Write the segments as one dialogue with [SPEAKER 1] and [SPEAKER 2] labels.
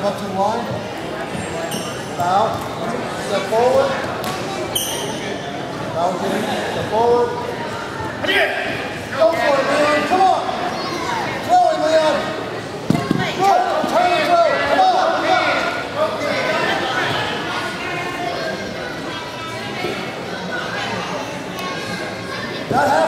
[SPEAKER 1] Left in line. Bow. Step forward. Bow again. Step forward. Go for it, Leon. Come on. Throw it, Leon. Go. Turn and throw. Come on. That happened.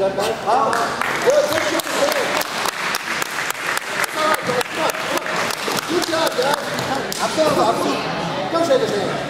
[SPEAKER 1] Good night. Wow. Good, thank you. Good job, guys. I'm sorry, I'm sorry. Go shake his hand.